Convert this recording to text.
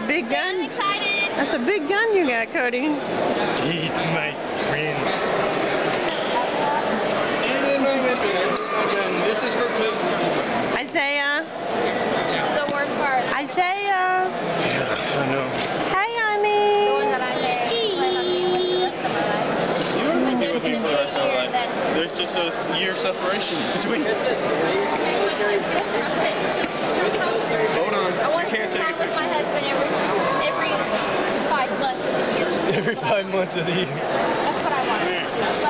a big gun. excited. That's a big gun you got, Cody. Eat my friends. This is for food. Isaiah. This is the worst part. Isaiah. Yeah, I know. Hey, The honey. one that I may plan on being with the rest of my life. But there's going to be a year that... There's just a year separation between us. every five months of the year. That's what I want.